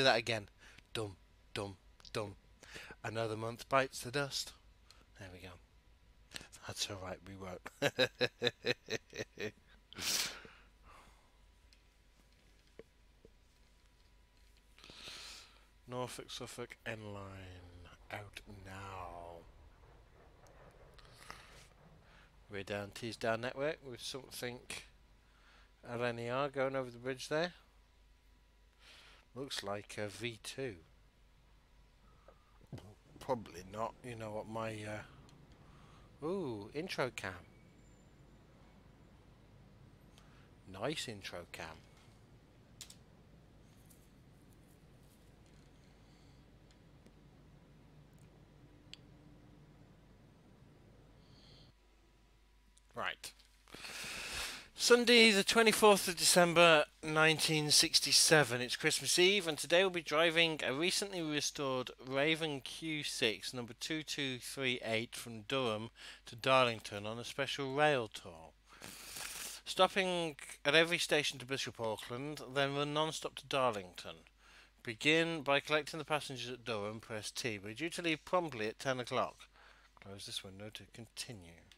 Do that again. Dum, dum, dum. Another month bites the dust. There we go. That's alright, we won't. Norfolk Suffolk N line out now. We're down Teesdale Network with something LNER going over the bridge there. Looks like a V2. Probably not. You know what my... Uh... Ooh, intro cam. Nice intro cam. Right. Sunday, the 24th of December 1967. It's Christmas Eve, and today we'll be driving a recently restored Raven Q6 number 2238 from Durham to Darlington on a special rail tour. Stopping at every station to Bishop Auckland, then run non stop to Darlington. Begin by collecting the passengers at Durham, press T. We're due to leave promptly at 10 o'clock. Close this window to continue.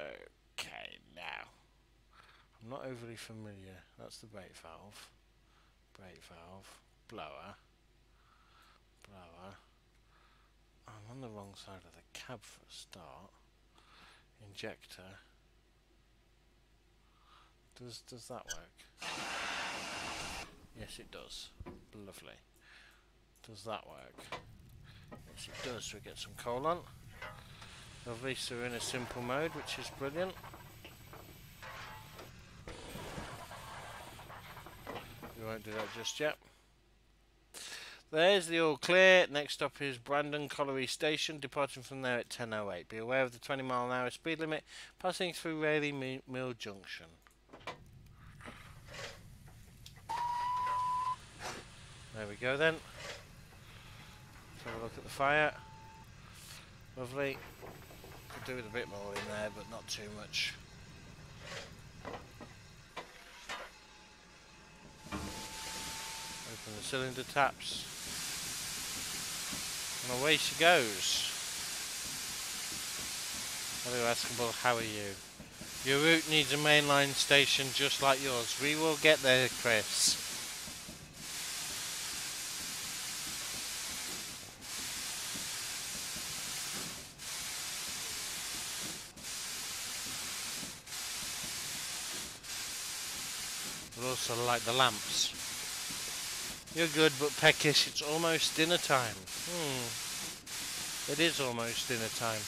Okay, now. I'm not overly familiar. That's the brake valve. Brake valve. Blower. Blower. I'm on the wrong side of the cab for a start. Injector. Does does that work? Yes it does. Lovely. Does that work? Yes it does. we get some coal on. So we're in a simple mode, which is brilliant. We won't do that just yet. There's the all clear. Next stop is Brandon Colliery Station, departing from there at 10.08. Be aware of the 20 mile an hour speed limit, passing through Relly Mill Junction. There we go then. Let's have a look at the fire. Lovely do with a bit more in there, but not too much. Open the cylinder taps. And away she goes. Hello Askable, how are you? Your route needs a mainline station just like yours. We will get there, Chris. also like the lamps. You're good but peckish, it's almost dinner time. Hmm. It is almost dinner time.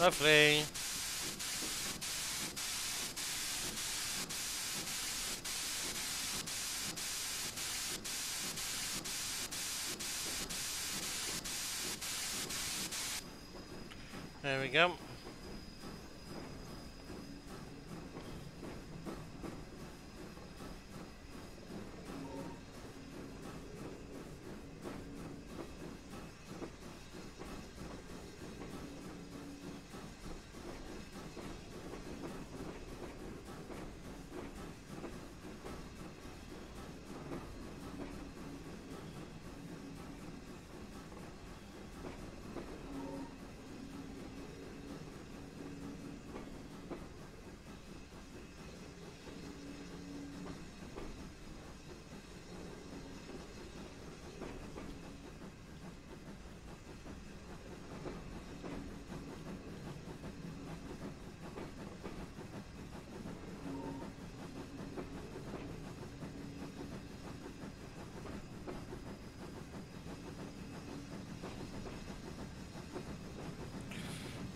Lovely. Go.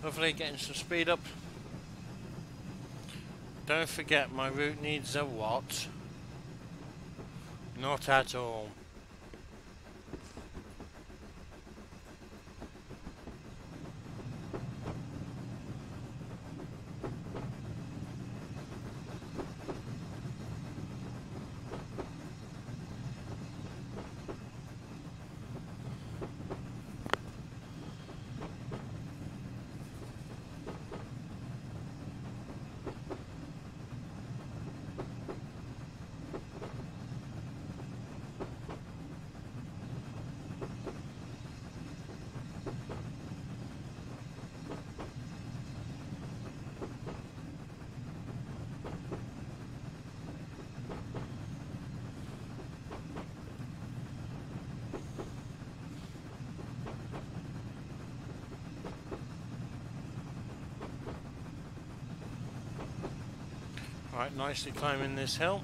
Hopefully getting some speed up. Don't forget my route needs a what? Not at all. Right, nicely climbing this hill.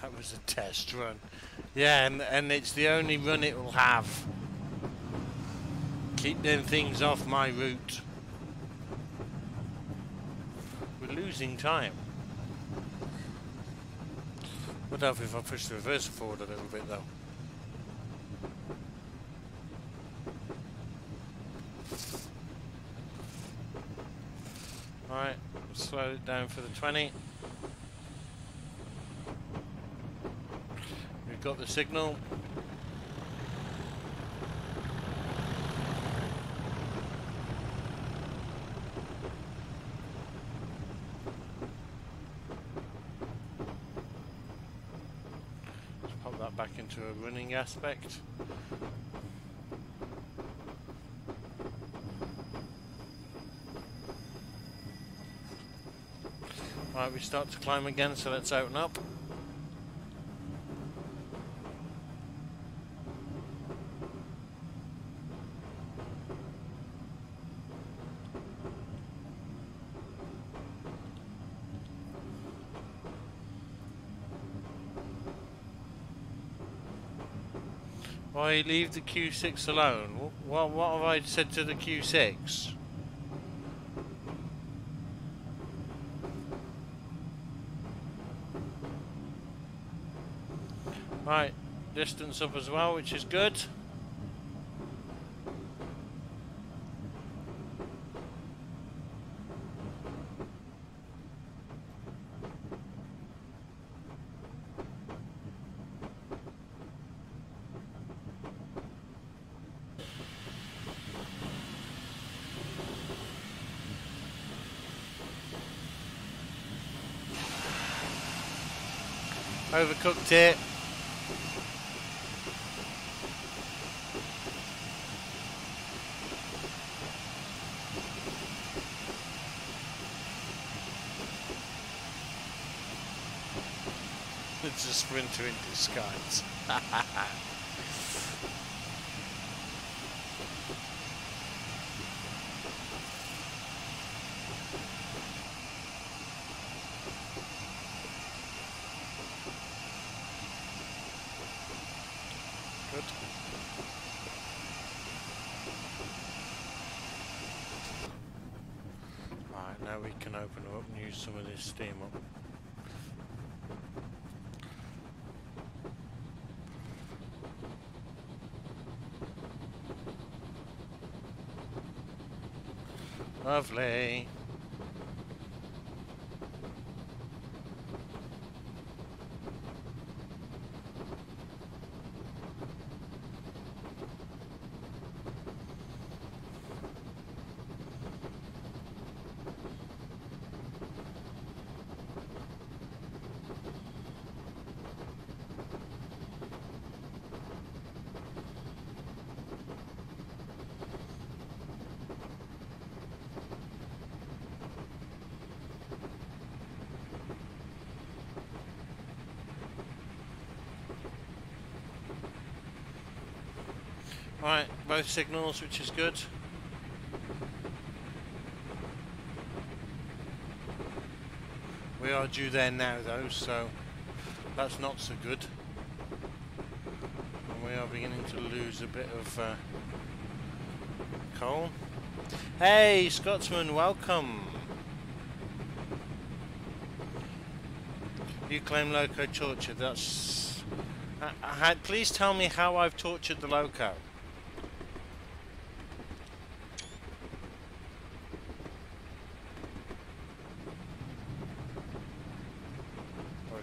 That was a test run. Yeah, and, and it's the only run it will have. Keep them things off my route. We're losing time. Help if I push the reverser forward a little bit though. Alright, slow it down for the 20. We've got the signal. Let's pop that back into a running aspect. Right, we start to climb again, so let's open up. Why leave the Q6 alone? What, what have I said to the Q6? Right, distance up as well, which is good. Overcooked it. Sprinter in disguise. Good. Right, now we can open her up and use some of this steam up. Lovely. Right, both signals, which is good. We are due there now though, so that's not so good. And we are beginning to lose a bit of uh, coal. Hey, Scotsman, welcome. You claim loco torture. That's. Uh, uh, please tell me how I've tortured the loco.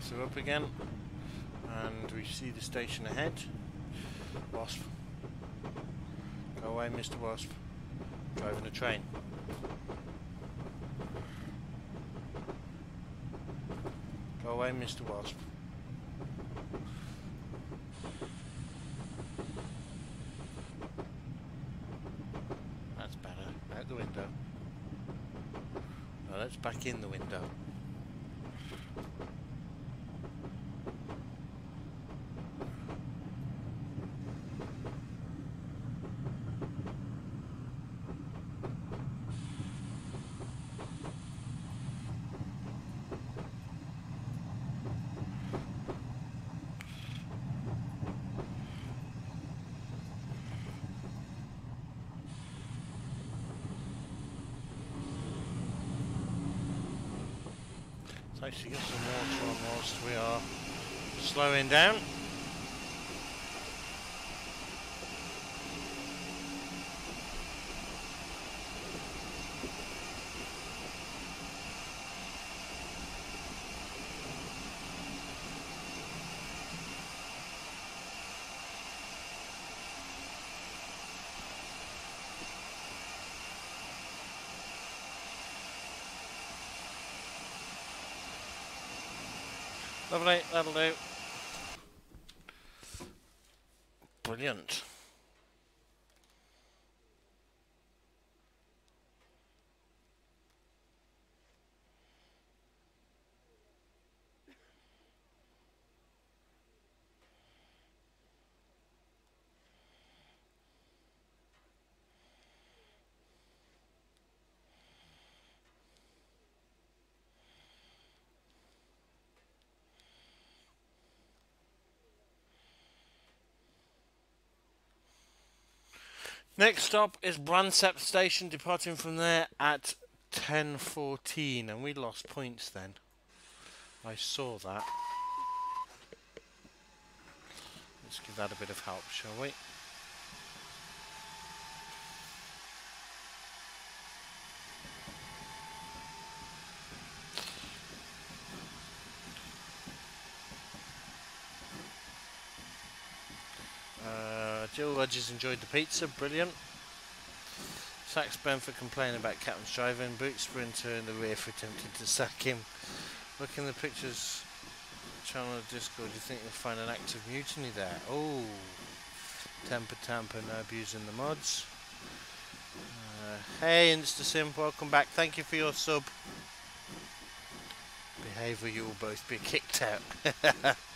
Both are up again, and we see the station ahead. Wasp. Go away, Mr. Wasp. Driving a train. Go away, Mr. Wasp. That's better. Out the window. No, that's back in the window. Place to get some water on whilst we are slowing down. Lovely, that'll do. Brilliant. Next stop is Brancepeth Station, departing from there at 10.14, and we lost points then. I saw that. Let's give that a bit of help, shall we? Jill Rogers enjoyed the pizza, brilliant. Sacks Benford complaining about Captain's driving. Boot Sprinter in the rear for attempting to sack him. Look in the pictures channel of Discord, do you think you'll find an active mutiny there? Oh, Temper Tamper, no abusing the mods. Uh, hey, InstaSim, welcome back. Thank you for your sub. Behave or you will both be kicked out.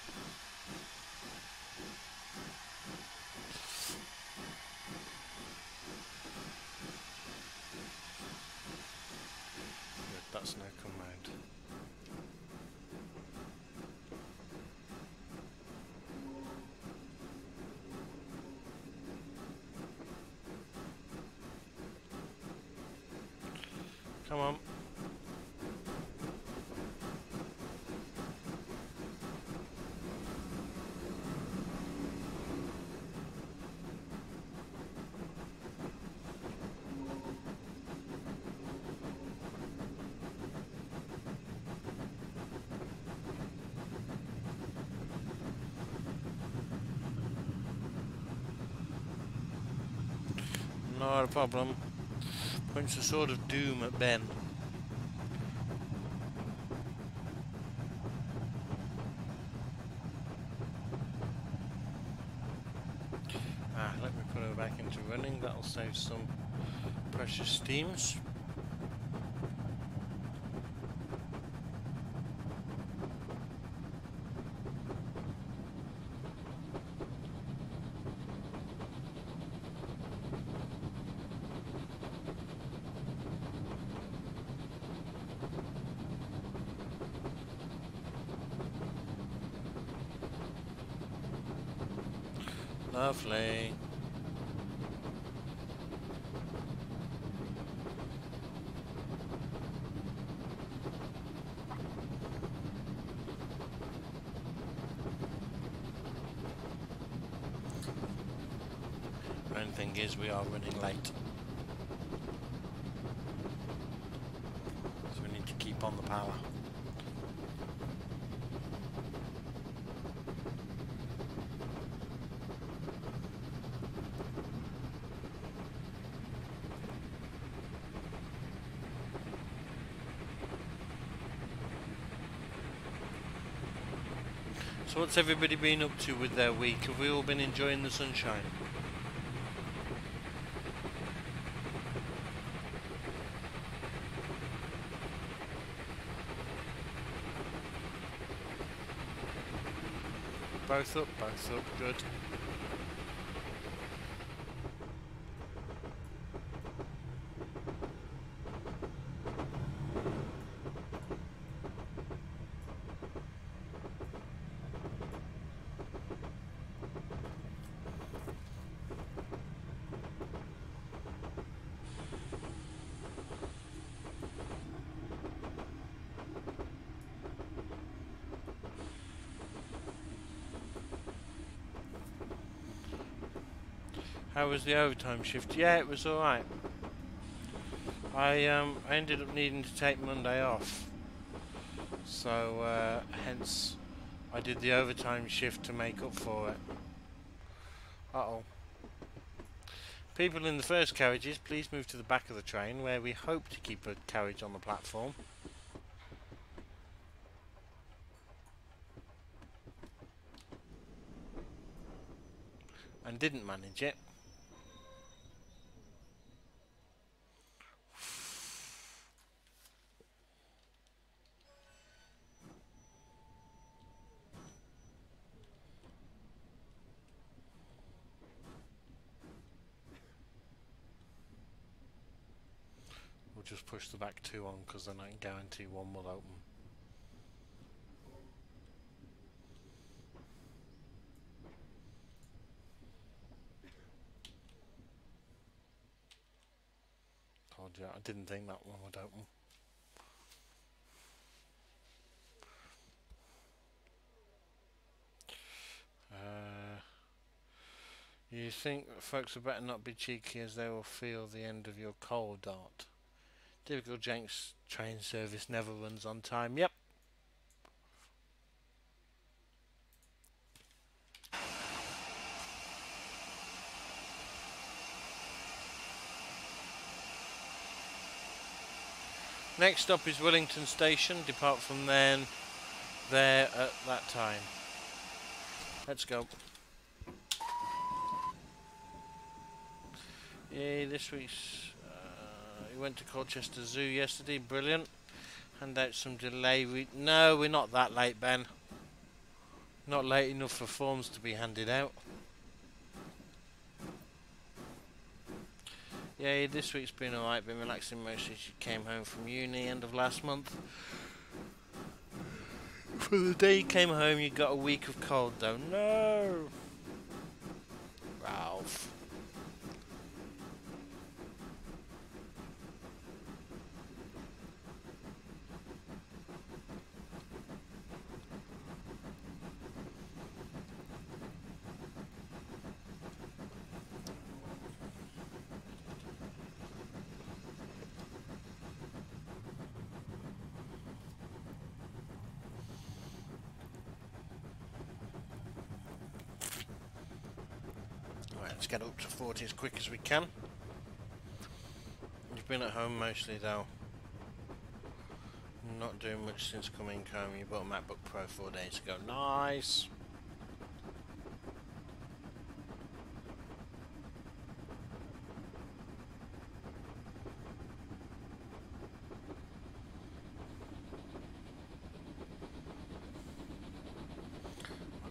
Not a problem. Points the sword of doom at Ben. Ah, let me put her back into running. That'll save some precious steams. Lovely. Main thing is we are running late. So we need to keep on the power. So what's everybody been up to with their week? Have we all been enjoying the sunshine? Both up, both up, good. How was the overtime shift? Yeah, it was alright. I um I ended up needing to take Monday off. So uh, hence I did the overtime shift to make up for it. Uh oh. People in the first carriages, please move to the back of the train where we hope to keep a carriage on the platform. And didn't manage it. just the back two on because then I can guarantee one will open. Told you, I didn't think that one would open. Uh, you think folks had better not be cheeky as they will feel the end of your coal dart? Typical Jenks train service never runs on time. Yep. Next stop is Willington Station. Depart from then there at that time. Let's go. Yay, this week's Uh, we went to Colchester Zoo yesterday. Brilliant. Hand out some delay. We no, we're not that late, Ben. Not late enough for forms to be handed out. Yeah, this week's been alright. Been relaxing mostly. She came home from uni end of last month. For the day you came home, you got a week of cold though. No, Ralph. Let's get up to 40 as quick as we can. You've been at home mostly though. Not doing much since coming home. You bought a MacBook Pro four days ago. Nice!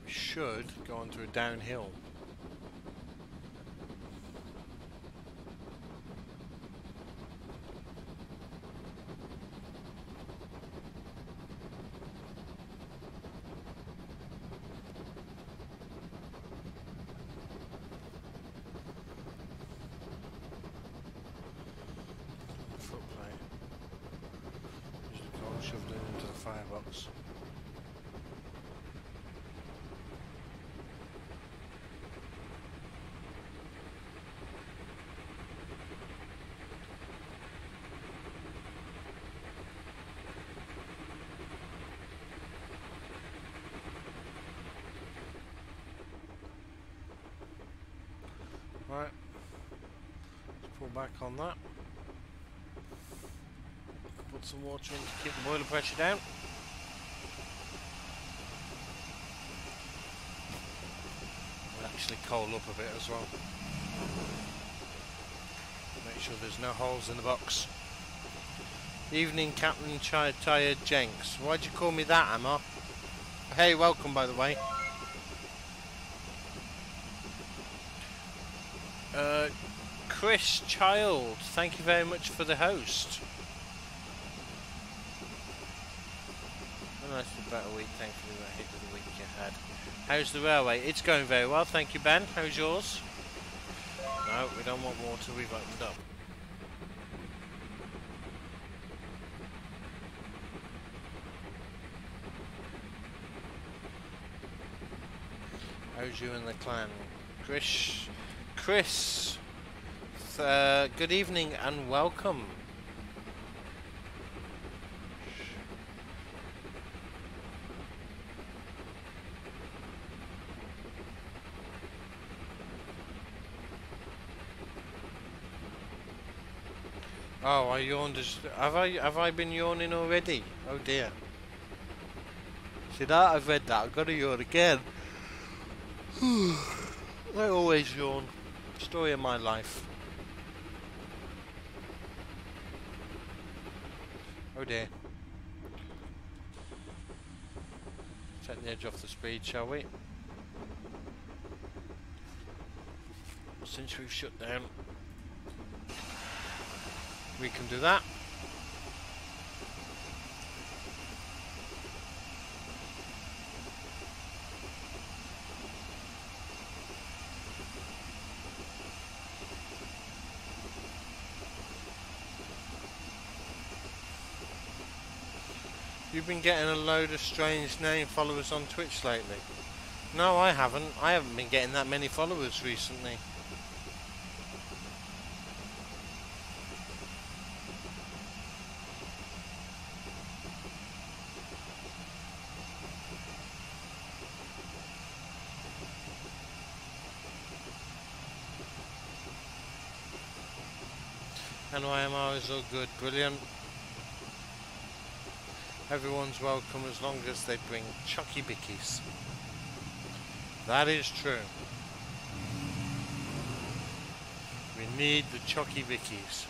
Should go on to a downhill. Right. Let's pull back on that. Put some water in to keep the boiler pressure down. We'll actually coal up a bit as well. Make sure there's no holes in the box. Evening Captain Tired Jenks. Why'd you call me that, Emma? Hey, welcome by the way. Uh, Chris Child, thank you very much for the host. A nice better week, thankfully, hit of the week you had. How's the railway? It's going very well, thank you, Ben. How's yours? No, we don't want water, we've opened up. How's you and the clan? Chris Chris. Uh, good evening and welcome. Oh, I yawned. As, have I have I been yawning already? Oh dear. See that? I've read that. I've got to yawn again. I always yawn. Story of my life. Oh dear. Take the edge off the speed, shall we? Since we've shut down we can do that. You've been getting a load of strange name followers on Twitch lately. No, I haven't. I haven't been getting that many followers recently. And NYMR is all good, brilliant. Everyone's welcome as long as they bring chucky bickies. That is true. We need the chucky bickies.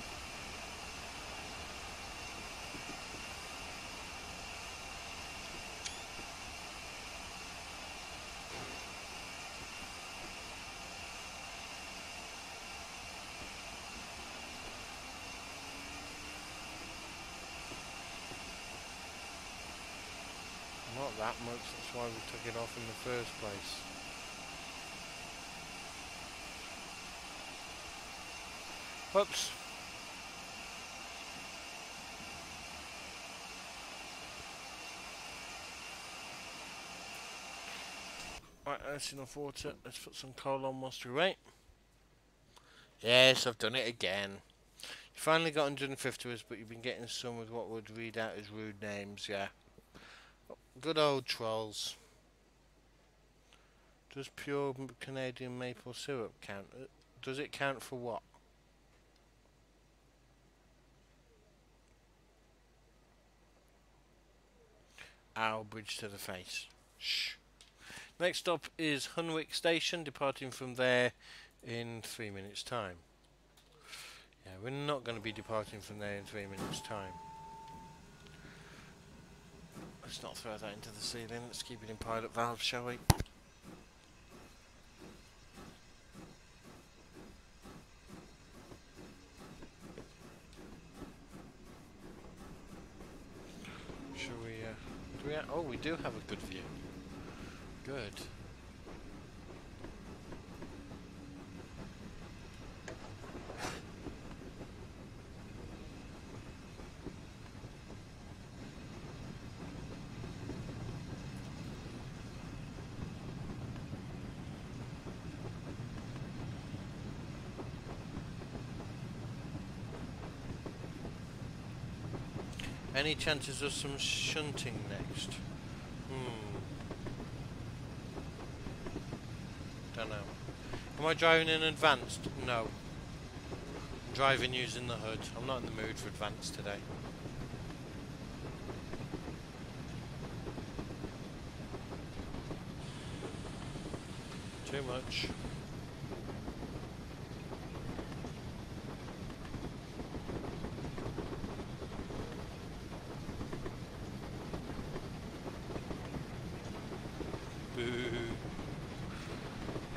Why we took it off in the first place. Whoops. Right, that's enough water. Let's put some coal on whilst we wait. Yes, I've done it again. You finally got 150 of us, but you've been getting some with what would read out as rude names, yeah. Good old trolls. Does pure Canadian maple syrup count? Uh, does it count for what? Our bridge to the face. Shh. Next stop is Hunwick Station, departing from there in three minutes' time. Yeah, we're not going to be departing from there in three minutes' time. Let's not throw that into the ceiling. Let's keep it in pilot valve, shall we? Shall we, uh, do we oh, we do have a good view. Good. Any chances of some shunting next? Hmm. Don't know. Am I driving in advanced? No. I'm driving using the hood. I'm not in the mood for advanced today. Too much.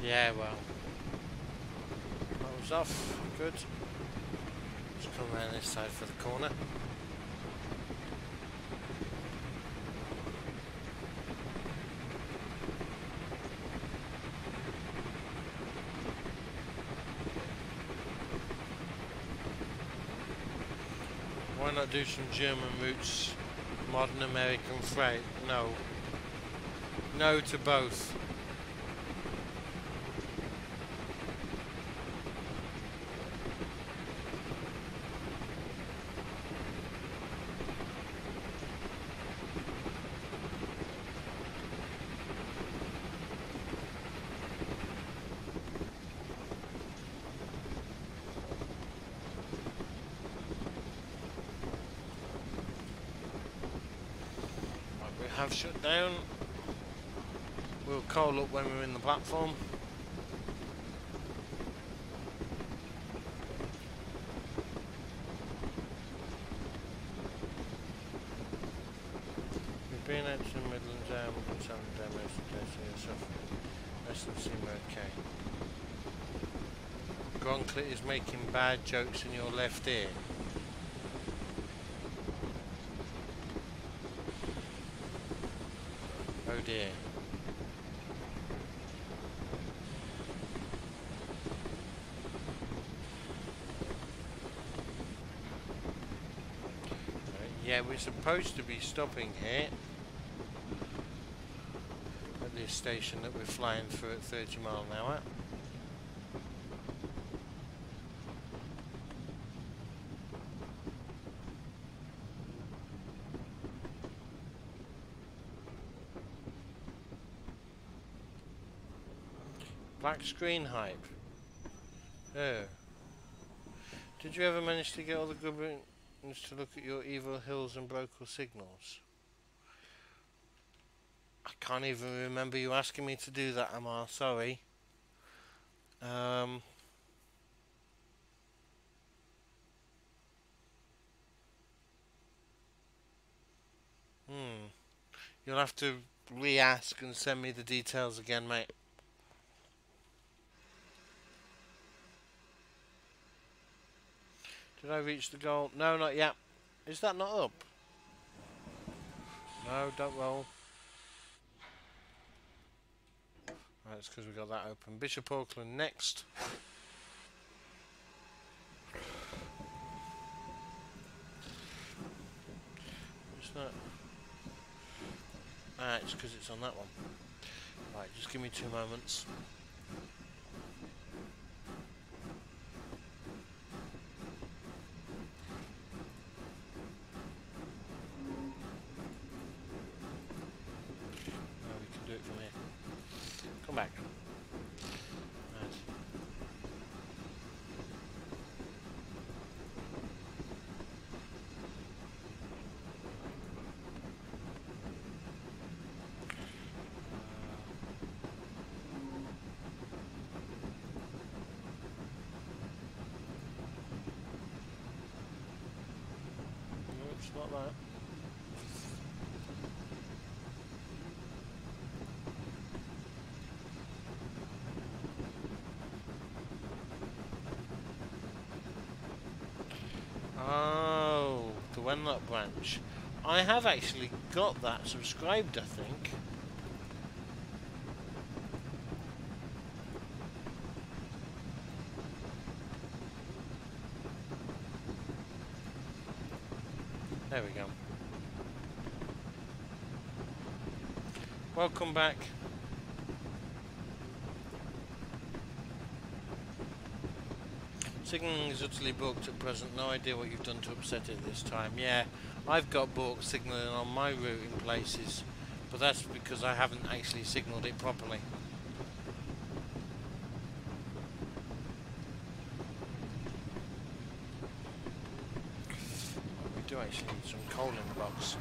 Yeah, well. That was off. Good. Just come around this side for the corner. Why not do some German roots, modern American freight? No. No to both. have shut down. We'll call up when we're in the platform. We've been out to the Midlands Arm and some demos testing and stuff. Rest of seem okay. Gronklet is making bad jokes in your left ear. Oh dear. Right, Yeah, we're supposed to be stopping here at this station that we're flying through at 30 mile an hour. Black screen hype. Oh. Did you ever manage to get all the governments to look at your evil hills and local signals? I can't even remember you asking me to do that, Amar. Sorry. Um. Hmm. You'll have to re-ask and send me the details again, mate. Did I reach the goal? No, not yet. Is that not up? No, don't roll. That's because we got that open. Bishop Auckland next. It's not. Ah, it's because it's on that one. Right, just give me two moments. Not that. Oh, the Wenlock branch. I have actually got that subscribed, I think. There we go. Welcome back. Signaling is utterly booked at present. No idea what you've done to upset it this time. Yeah, I've got booked signaling on my route in places, but that's because I haven't actually signalled it properly. We do actually some coal in the box.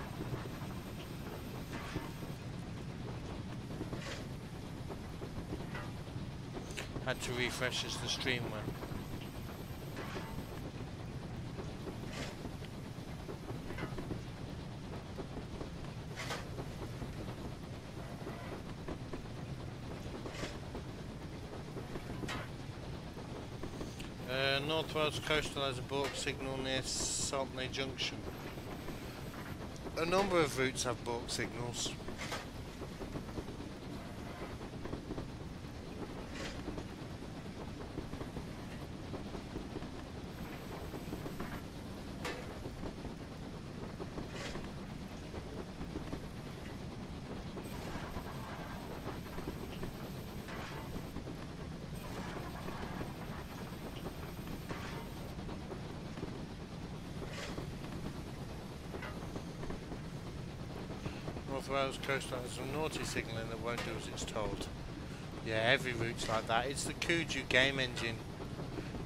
Had to refresh as the stream went. Uh, North Wales Coastal has a bulk signal near Saltney Junction. A number of routes have bulk signals. Coastal has some naughty signalling that won't do as it's told. Yeah, every route's like that. It's the Kuju game engine.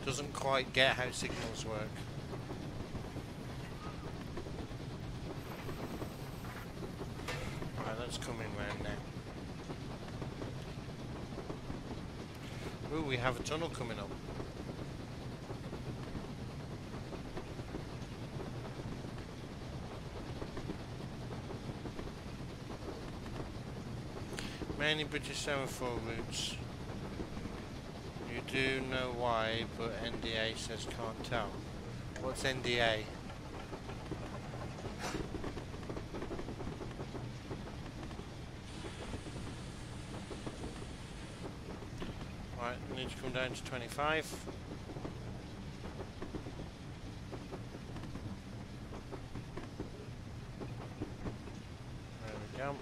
Doesn't quite get how signals work. Right, that's coming round now. Ooh, we have a tunnel coming up. Mainly British 74 routes. You do know why, but NDA says can't tell. What's NDA? Right, need to come down to 25. There we go.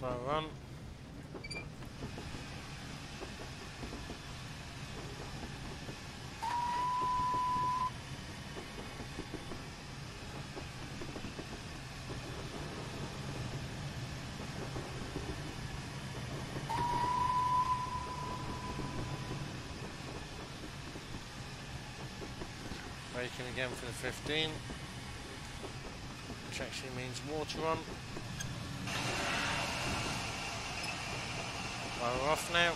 Fire run. The 15. Which actually means water on. We're off now.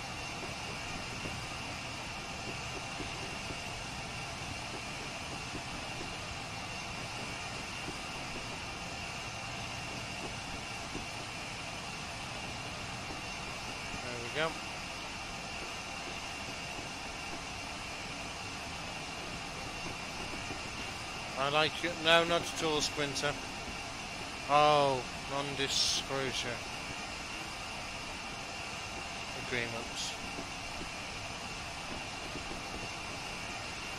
There we go. I like it. No, not at all, Sprinter. Oh, non-disclosure agreements.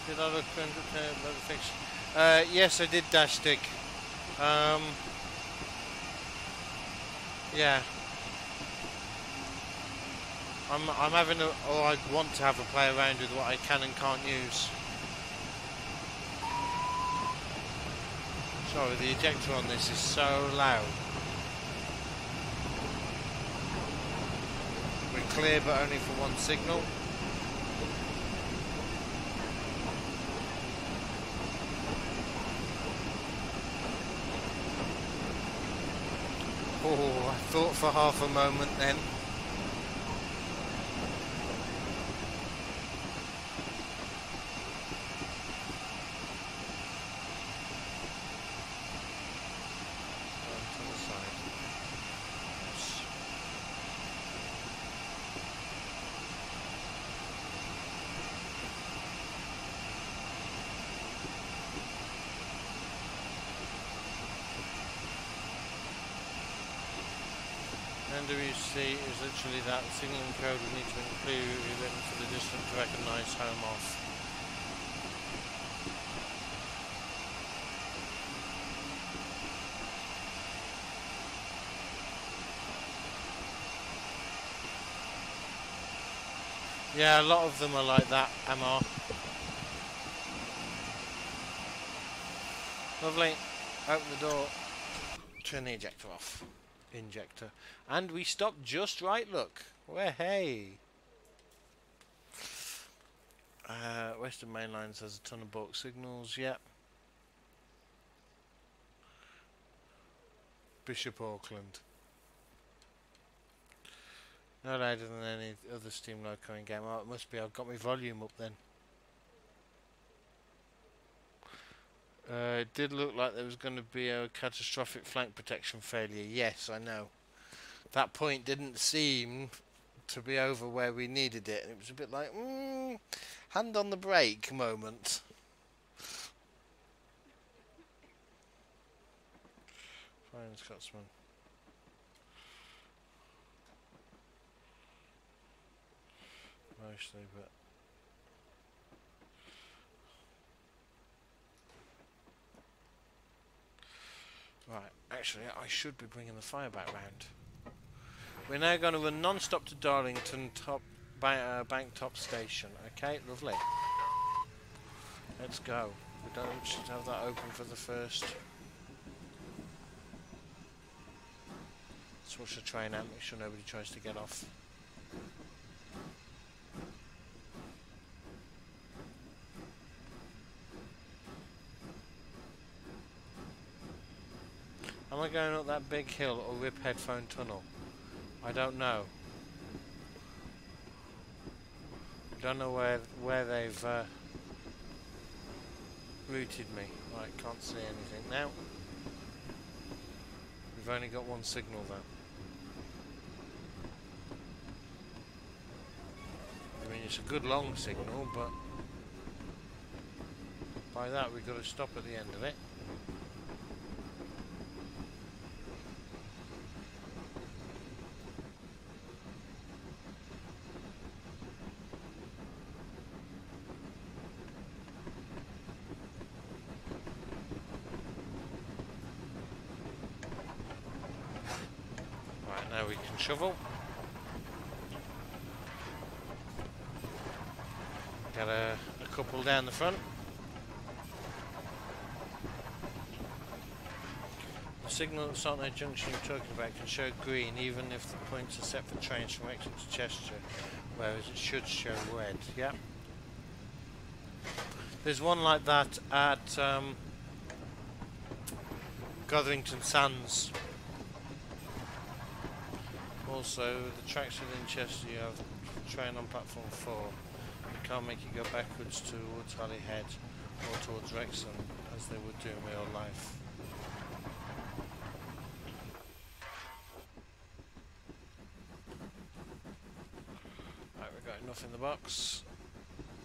Did I look under fix? Uh, yes, I did dash stick. Um, yeah. I'm I'm having a or I want to have a play around with what I can and can't use. Sorry, the ejector on this is so loud. We're clear but only for one signal. Oh, I thought for half a moment then. Down to the side. Yes. NWC literally that signaling code we need to include written for the distance to recognise home off. Yeah, a lot of them are like that, MR. Lovely. Open the door. Turn the ejector off. Injector. And we stopped just right, look. Where, hey. Uh, Western Main Lines has a ton of bulk signals, yep. Bishop Auckland. No louder than any other Steam Loco in game. Oh, it must be. I've got my volume up then. Uh, it did look like there was going to be a catastrophic flank protection failure. Yes, I know. That point didn't seem to be over where we needed it. It was a bit like, mm, hand on the brake moment. Fine, Scotsman. Mostly, but Right, actually, I should be bringing the fire back round. We're now going to run non-stop to Darlington top uh, Bank Top Station. Okay, lovely. Let's go. We don't should have that open for the first. Let's watch the train out. Make sure nobody tries to get off. Am I going up that big hill or Rip Headphone Tunnel? I don't know. Don't know where where they've uh, routed me. Right, can't see anything now. We've only got one signal though. I mean, it's a good long signal, but by that we've got to stop at the end of it. Right, now we can shovel. Got a, a couple down the front. The signal at Saltney Junction you're talking about can show green even if the points are set for trains from Exeter to Chester, whereas it should show red. Yeah. There's one like that at um, Gotherington Sands. Also, the tracks within Chester, you have train on platform 4. You can't make it go backwards towards Holyhead or towards Wrexham as they would do in real life. Right, we've got enough in the box.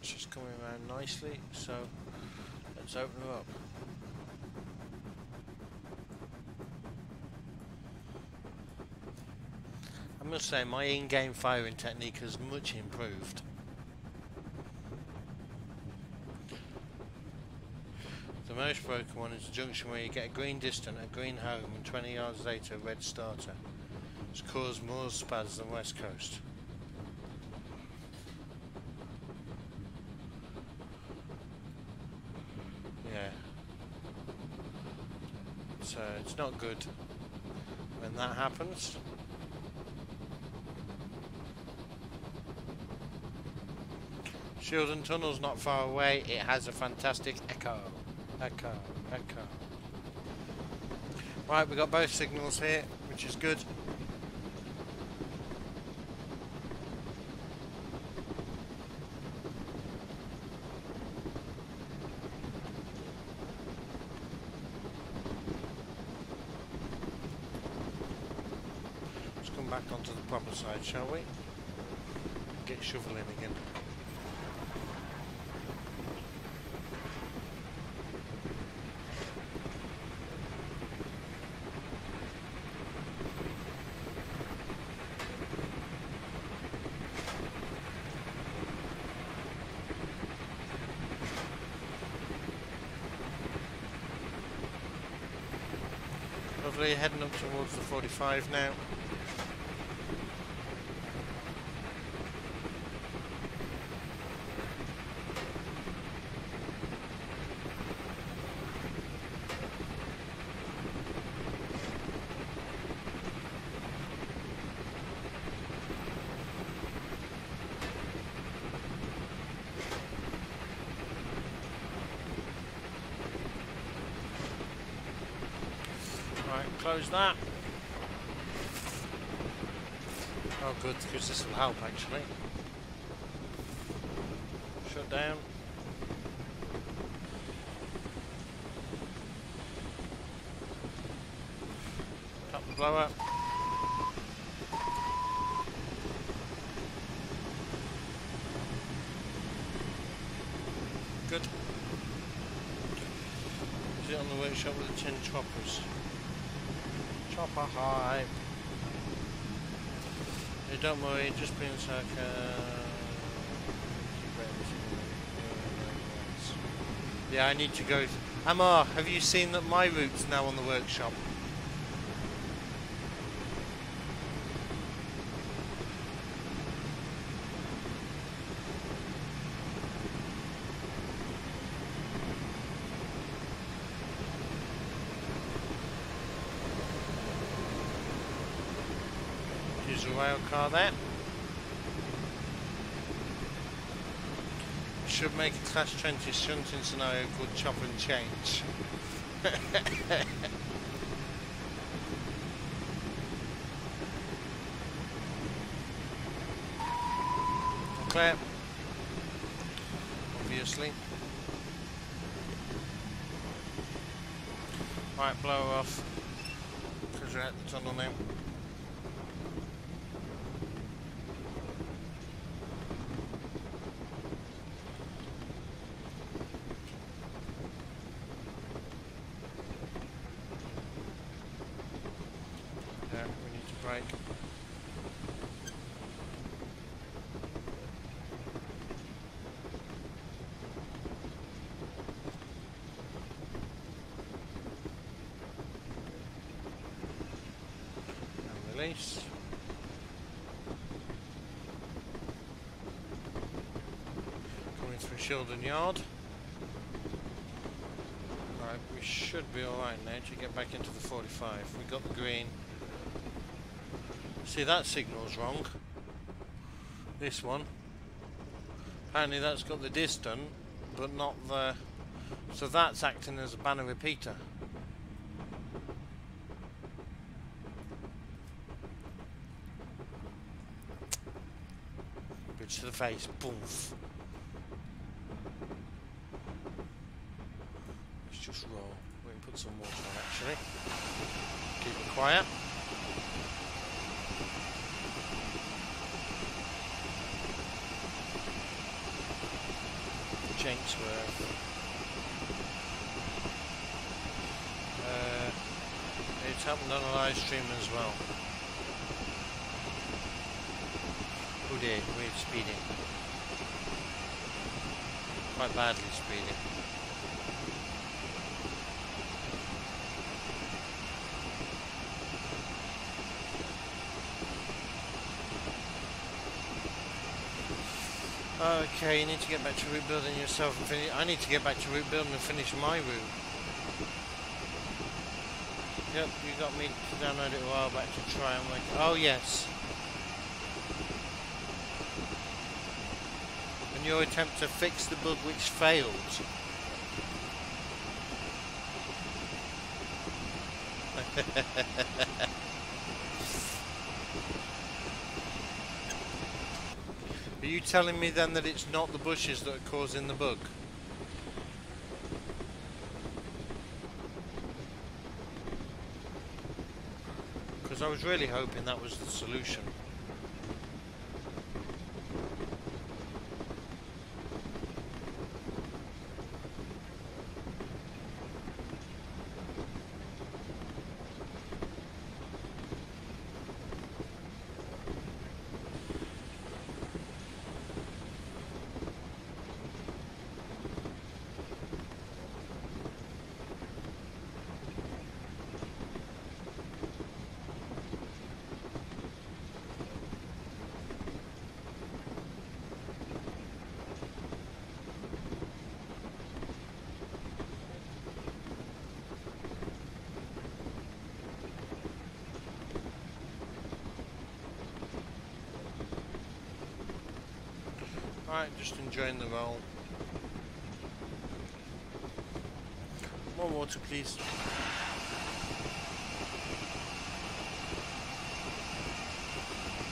She's coming around nicely, so let's open her up. Must say my in-game firing technique has much improved. The most broken one is the junction where you get a green distant, a green home, and 20 yards later a red starter. It's caused more spads than West Coast. Yeah. So it's not good when that happens. Shildon Tunnel's not far away. It has a fantastic echo. Echo. Echo. Right, we've got both signals here, which is good. Let's come back onto the proper side, shall we? Get shoveling again. Lovely, heading up towards the 45 now. That. Oh good, because this will help actually. Shut down. Tap the blower. Good. Is it on the workshop with the tin choppers? Chopper high. Don't worry, just brings like uh, Yeah, I need to go. Amar, have you seen that my route's now on the workshop? that. Should make a class 20 shunting scenario good chop and change. Clear. Obviously. Right, blow off. Because we're at the tunnel now. Through Yard. Right, we should be alright now to get back into the 45. We got the green. See that signal's wrong. This one. Apparently that's got the distant, but not the... So that's acting as a banner repeater. Bridge to the face. Boof. Let's just roll. We can put some water on actually. Keep it quiet. Jenksworth. Uh, it's happened on a live stream as well. Who did? We're speeding. Quite badly speeding. Okay, you need to get back to route building yourself and finish. I need to get back to route building and finish my route. Yep, you got me to download it a while back to try and make. Oh yes. And your attempt to fix the bug which failed. Are you telling me then that it's not the bushes that are causing the bug? Because I was really hoping that was the solution. Right, just enjoying the roll. More water, please.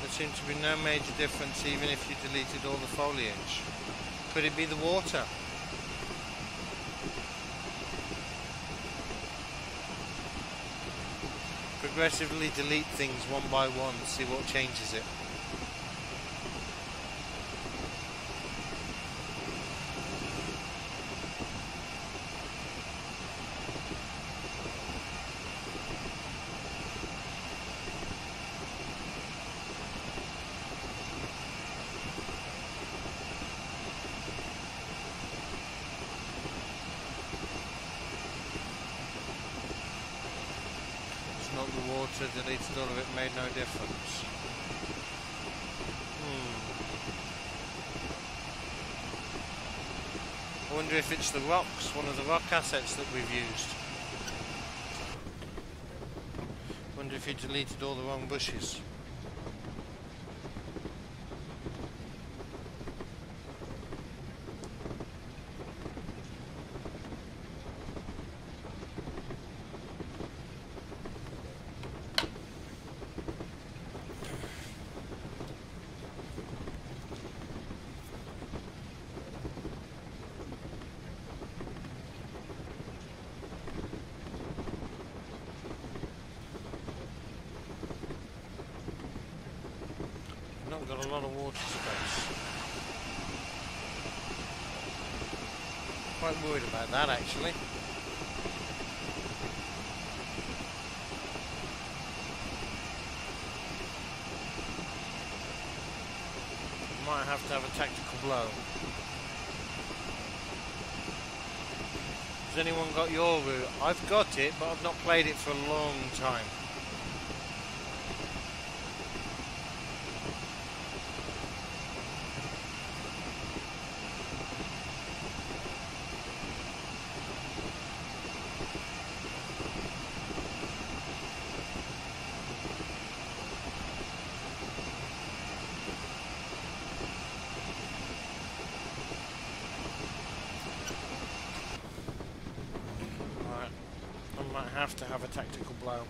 There seems to be no major difference even if you deleted all the foliage. Could it be the water? Progressively delete things one by one, see what changes it. It's not the water, deleted all of it, made no difference. Hmm. I wonder if it's the rocks, one of the rock assets that we've used. Wonder if he deleted all the wrong bushes. got a lot of water space. Quite worried about that actually. Might have to have a tactical blow. Has anyone got your route? I've got it, but I've not played it for a long time. have to have a tactical blow.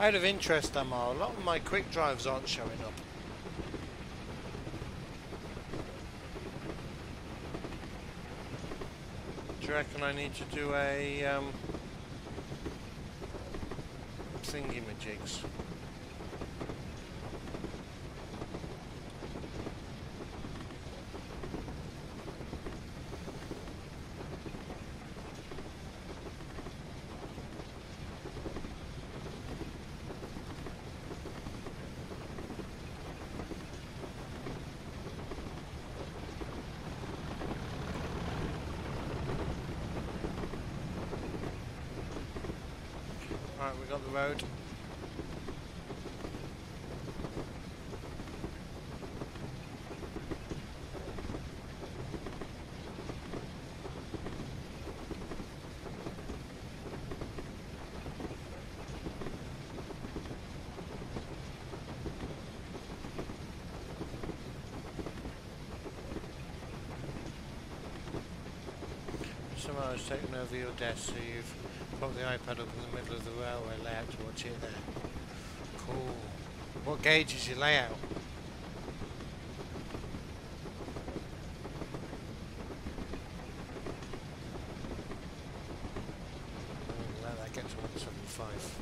Out of interest, Amar, a lot of my quick drives aren't showing up. Do you reckon I need to do a um, thingy majigs? got the road. Somehow it's taken over your desk so you've put the iPad up in the middle of the railway layout to watch it there. Cool. What gauge is your layout? Let that get to 175.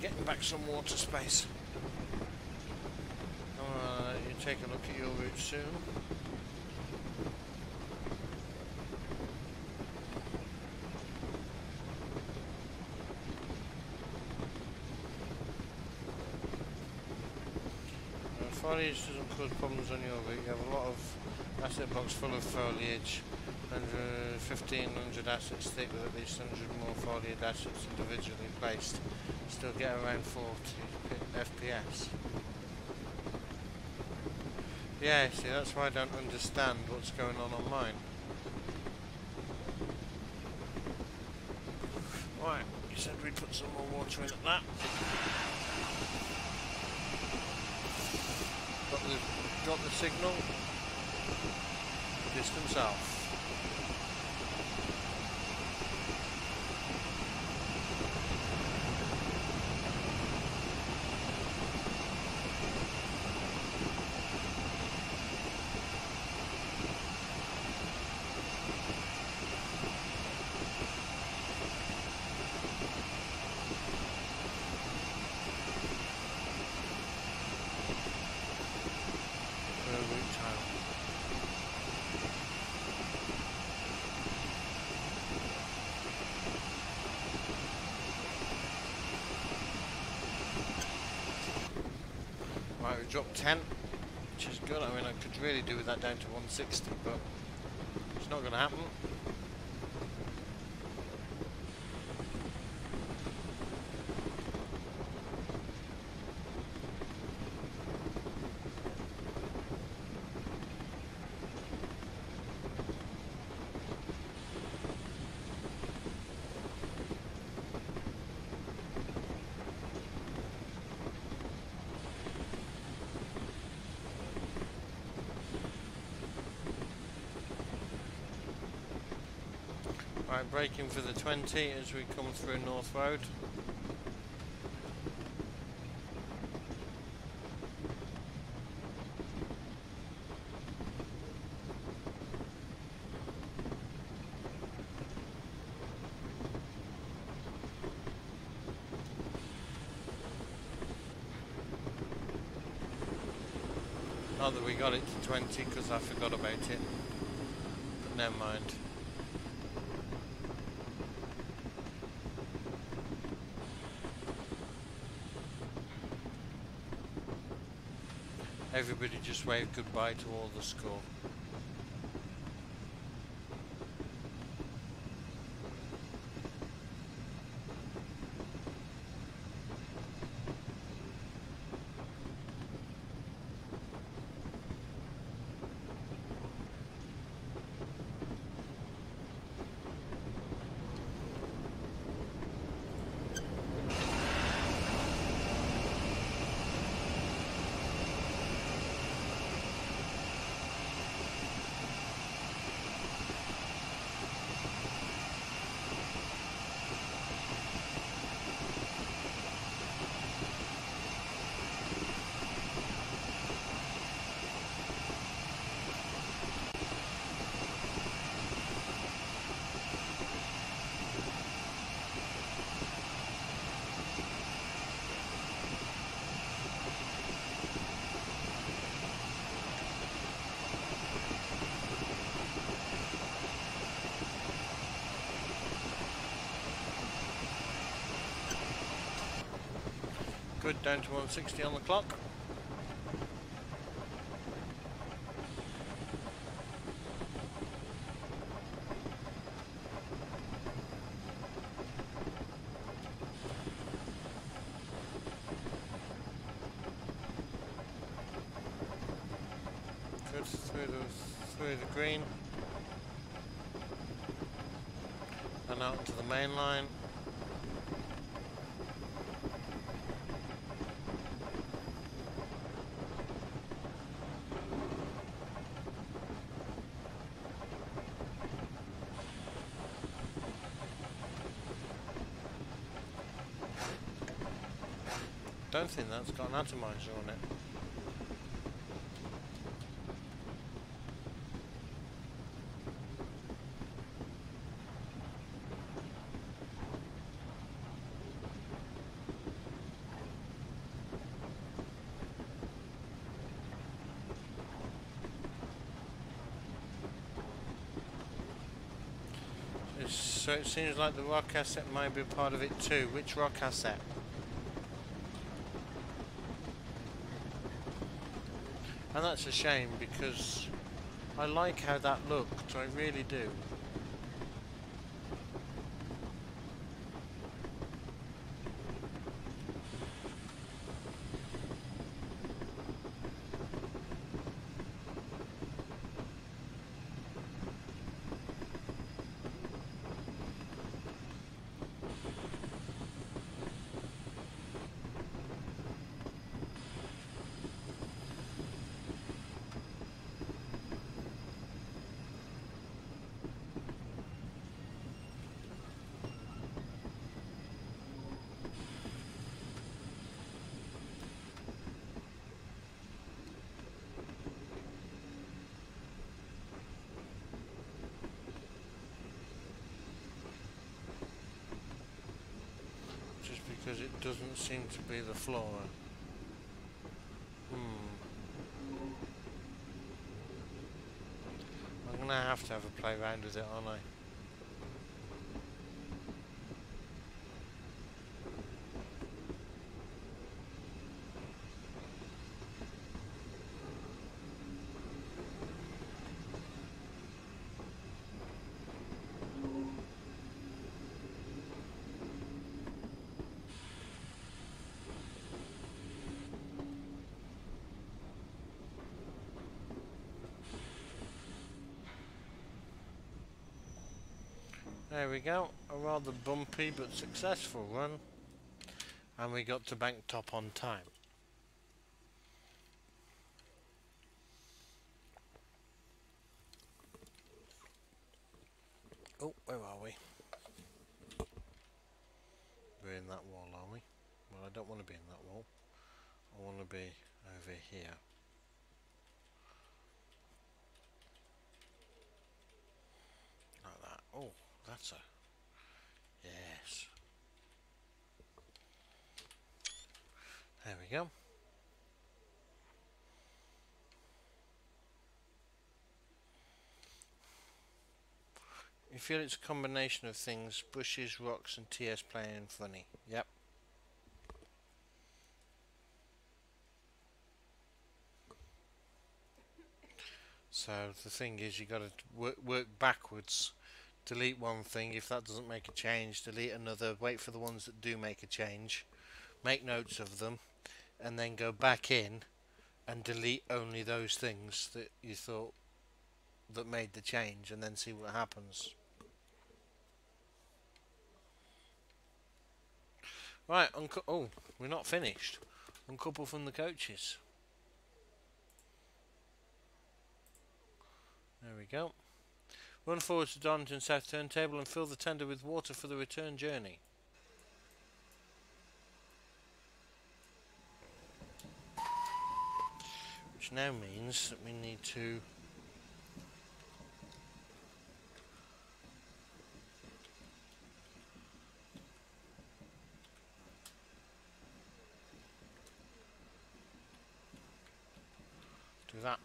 getting back some water space. You take a look at your route soon. Uh, foliage doesn't cause problems on your route. You have a lot of asset box full of foliage and uh, 1500 assets thick with at least 100 more foliage assets individually placed still get around 40 FPS. Yeah, see, that's why I don't understand what's going on on mine. Right, you said we'd put some more water in at that. Got the, got the signal. Distance off. Dropped 10, which is good. I mean, I could really do with that down to 160, but it's not going to happen. Right, braking for the 20 as we come through North Road. Not that we got it to 20 because I forgot about it. But never mind. Everybody just waved goodbye to all the score. Good, down to 160 on the clock. Good, through the, through the green. And out to the main line. Don't think that's got an atomizer on it. So it seems like the rock asset might be part of it too. Which rock asset? And that's a shame because I like how that looked, I really do. Just because it doesn't seem to be the flora. Hmm. I'm gonna have to have a play around with it, aren't I? There we go, a rather bumpy but successful run. And we got to bank top on time. Oh, where are we? We're in that wall, are we? Well, I don't want to be in that wall. I want to be over here. Like that. Oh, that's a... Yes. There we go. You feel it's a combination of things, bushes, rocks and TS playing funny. Yep. So the thing is you got to work, work backwards. Delete one thing, if that doesn't make a change, delete another, wait for the ones that do make a change, make notes of them, and then go back in and delete only those things that you thought that made the change and then see what happens. Right, oh, we're not finished. Uncouple from the coaches. There we go. Run forward to Darlington South turntable and fill the tender with water for the return journey. Which now means that we need to that.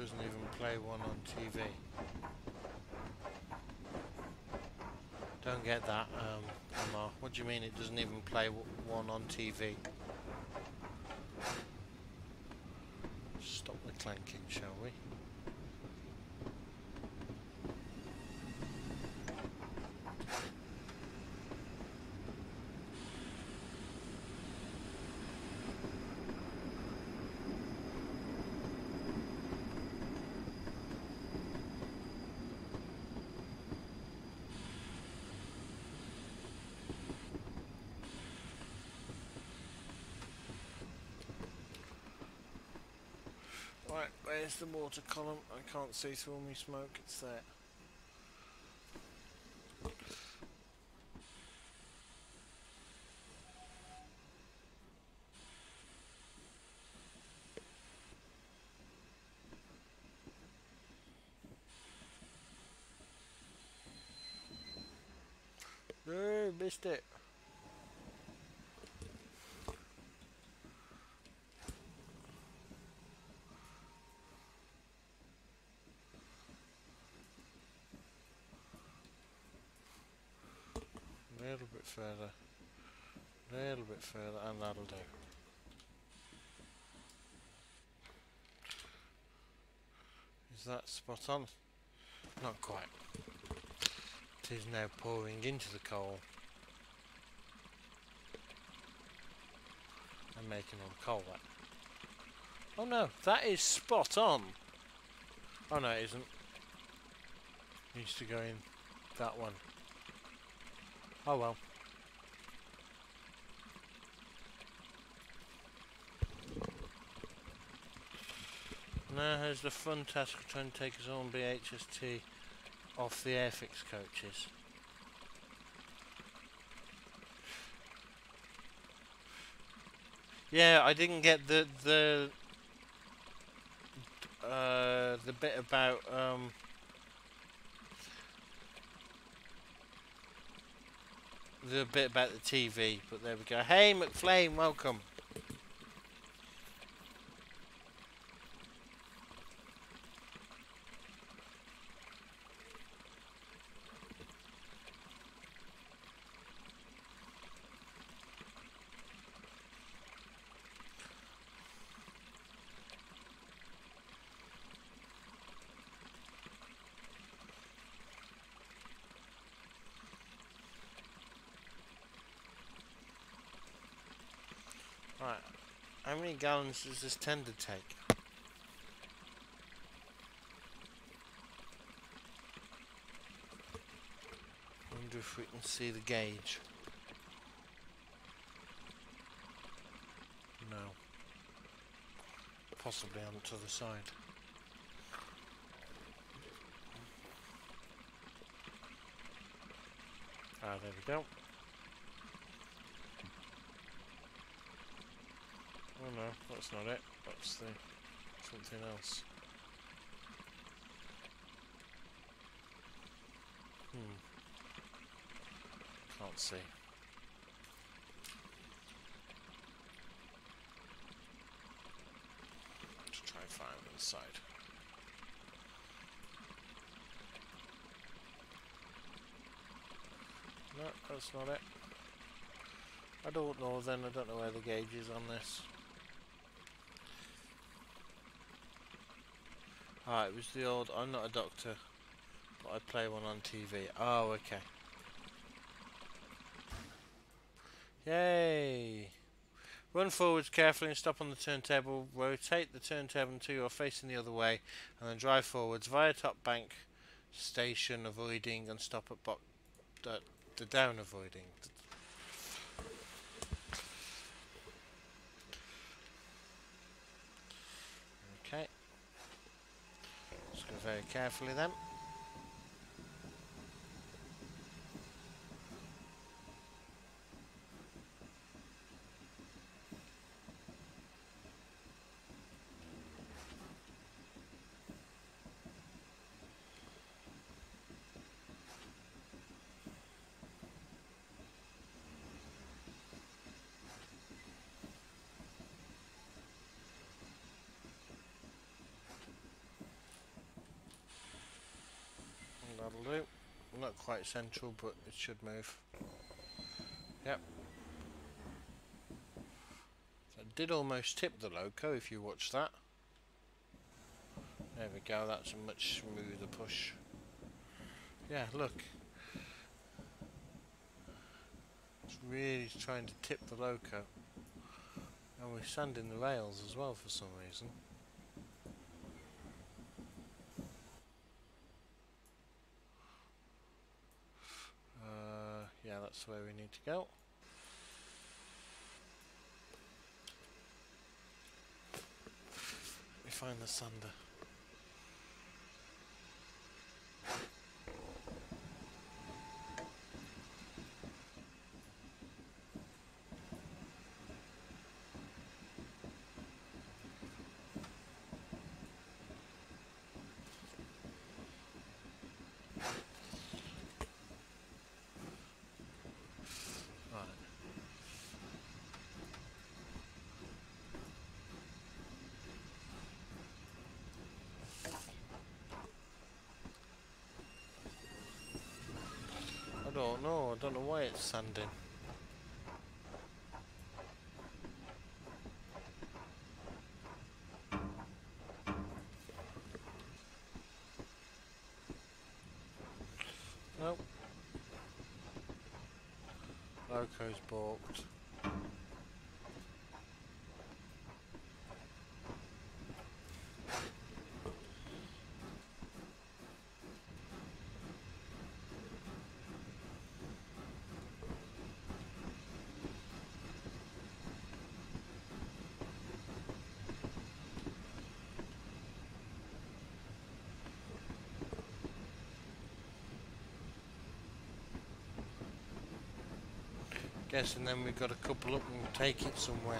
Doesn't even play one on TV. Don't get that, um. What do you mean it doesn't even play one on TV? Stop the clanking, shall we? Right, where's the water column? I can't see through all my smoke, it's there. No, missed it. little bit further, a little bit further, and that'll do. Is that spot on? Not quite. It is now pouring into the coal and making all the coal wet. Oh no, that is spot on! Oh no, it isn't. Needs to go in that one. Oh well. Now has the fun task of trying to take his own BHST off the Airfix coaches. Yeah, I didn't get the the uh, the bit about um, the bit about the TV, but there we go. Hey, McFlame, welcome. Right. How many gallons does this tender take? Wonder if we can see the gauge. No. Possibly on the other side. Ah, there we go. Oh no, that's not it. That's the something else. Hmm. Can't see. To try and find the side. No, that's not it. I don't know then, I don't know where the gauge is on this. Ah, it was the old, I'm not a doctor, but I play one on TV. Oh, okay. Yay! Run forwards carefully and stop on the turntable. Rotate the turntable until you're facing the other way, and then drive forwards via top bank station, avoiding and stop at the, the down avoiding. Okay. Just go very carefully then. That'll do. Not quite central, but it should move. Yep. It did almost tip the loco if you watch that. There we go, that's a much smoother push. Yeah, look. It's really trying to tip the loco. And we're sanding the rails as well for some reason. Uh, yeah, that's where we need to go. We find the sander. Right. I don't know, I don't know why it's sanding. Nope. Loco's balked. Guess and then we've got a couple up and take it somewhere.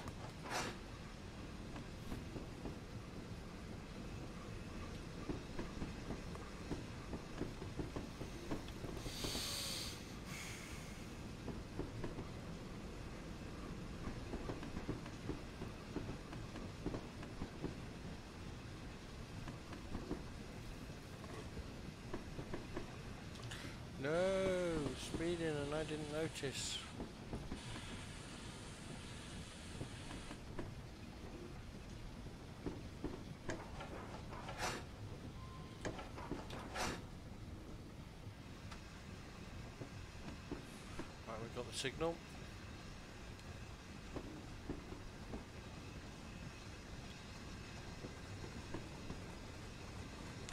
No, speeding and I didn't notice. signal.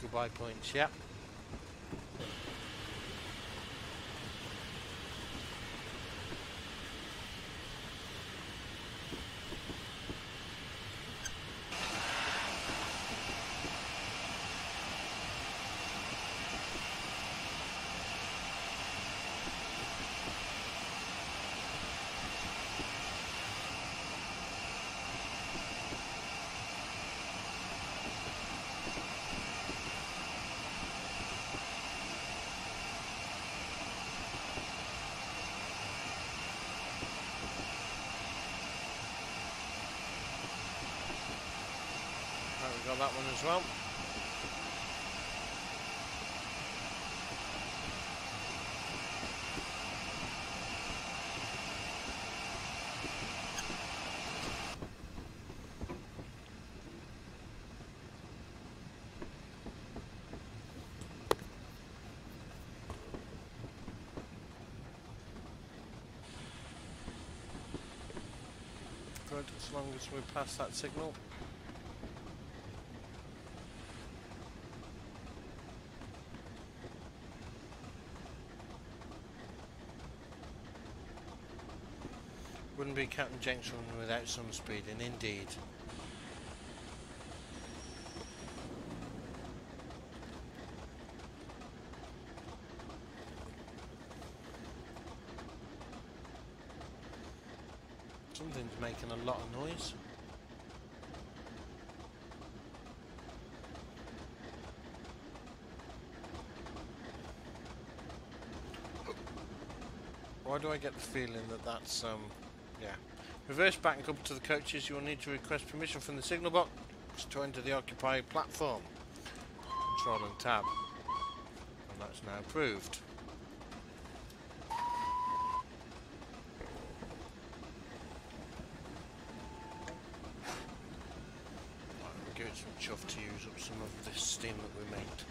Goodbye points, yep. Yeah. Got that one as well. Good, as long as we pass that signal. Captain Junction without some speeding, indeed. Something's making a lot of noise. Why do I get the feeling that that's um. Reverse back up to the coaches. You will need to request permission from the signal box to enter the occupied platform. Control and tab. And that's now approved. Right, we'll give it some chuff to use up some of this steam that we made.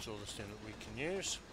that's all the steam that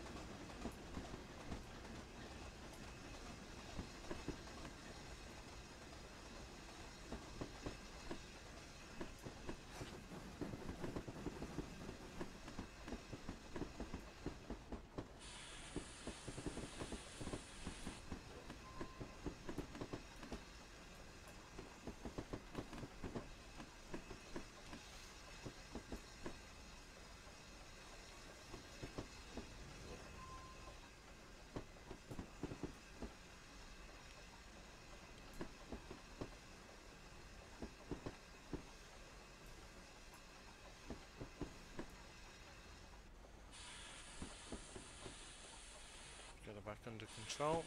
back under control.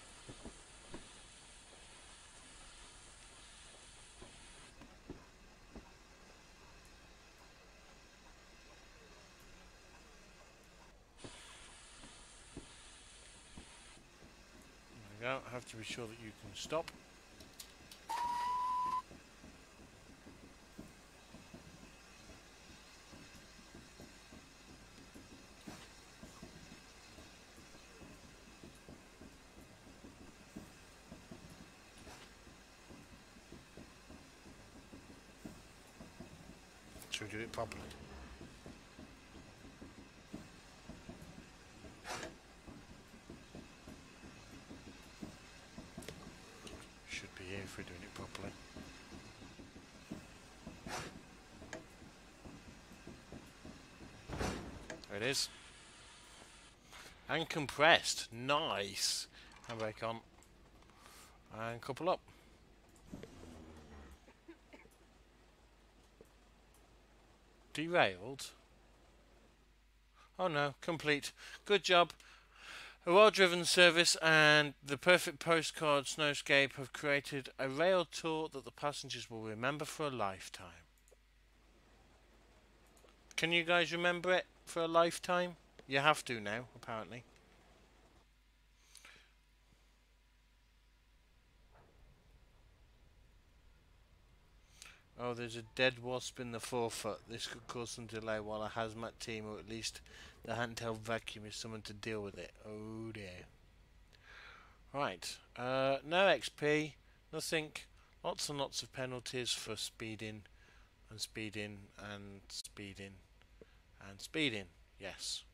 There we go, have to be sure that you can stop. Should we do it properly? Should be here if we're doing it properly. There it is. And compressed. Nice. Handbrake on. And couple up. Derailed? Oh no, complete. Good job. A well-driven service and the perfect postcard snowscape have created a rail tour that the passengers will remember for a lifetime. Can you guys remember it for a lifetime? You have to now, apparently. Oh, there's a dead wasp in the four-foot. This could cause some delay while a hazmat team or at least the handheld vacuum is summoned to deal with it. Oh dear. Right, uh, no XP, nothing, lots and lots of penalties for speeding and speeding and speeding and speeding. Yes.